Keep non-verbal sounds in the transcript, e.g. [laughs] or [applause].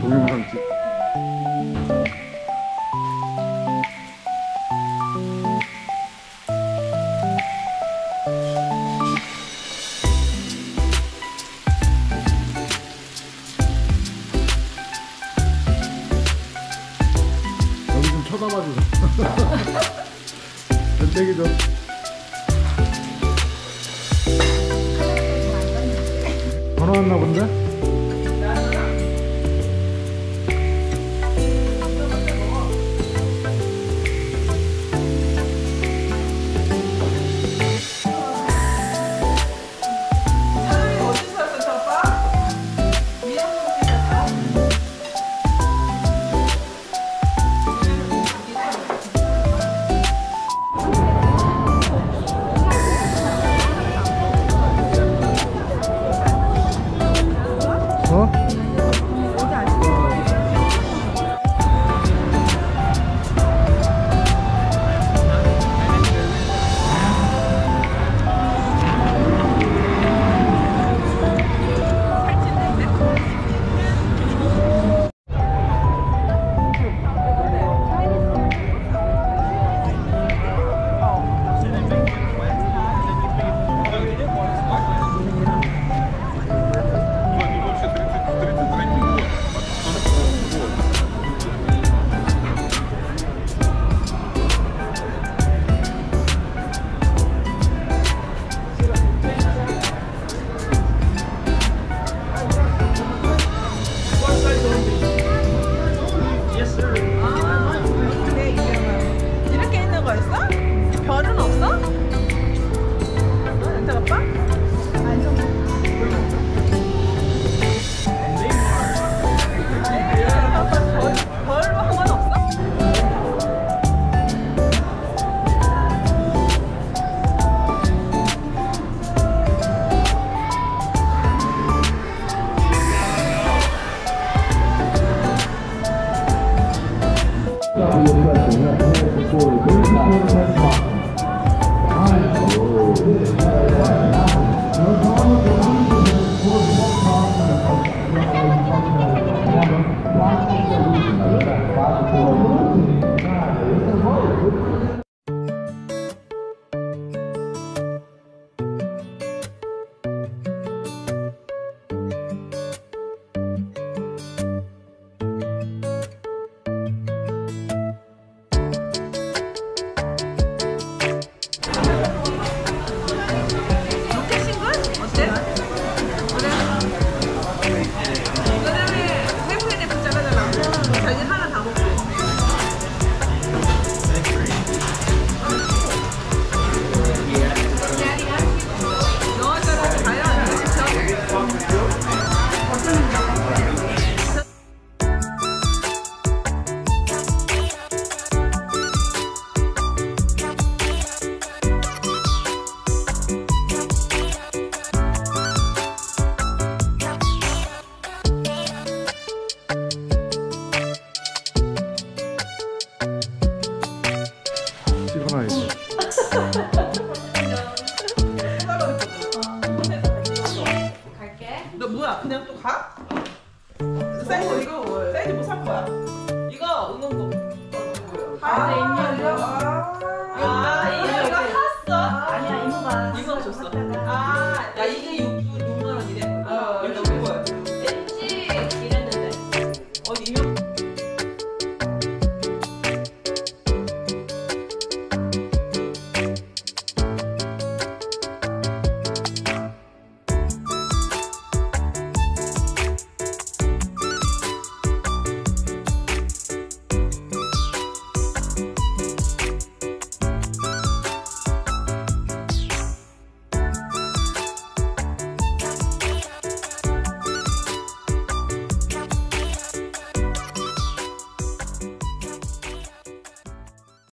동영상 찍. 여기 좀 쳐다봐 주세요. 변태기 [laughs] 좀. 전화 왔나 본데? Stop your question. That's the story. 해봐야지. 너 뭐야? 그냥 또 가? 사이즈 이거 뭐야? 사이즈 뭐 산 거야? 이거 운동복. 아, 있냐 아, 아, 아, 아 이거 샀어? 아니야 이모가. 이모가 줬어. 아, 야 이게 6만 원이래. 어, 이거 뭐야? 왠지 이랬는데. 어, 이명